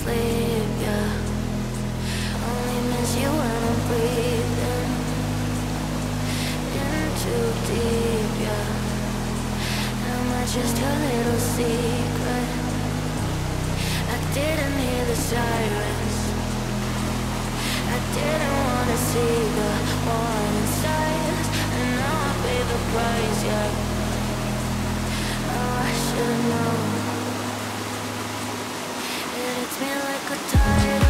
asleep, yeah. Only miss you when I'm breathing in too deep, yeah. Am I just a little secret? I didn't hear the sirens. I didn't wanna see the warning signs, and now I pay the price, yeah. Hits me like a tidal